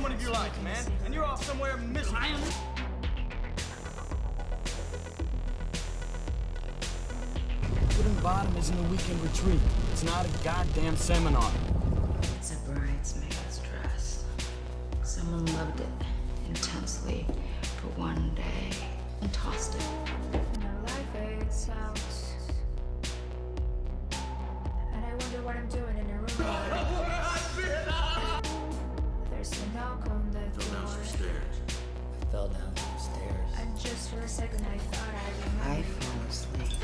moment of your life, man, and you're off somewhere miserable. Wooden Bottom isn't a weekend retreat. It's not a goddamn seminar. It's a bridesmaid's dress. Someone loved it intensely for one day and tossed it. My life fades out. And I wonder what I'm doing in a room. For a second I thought I I asleep.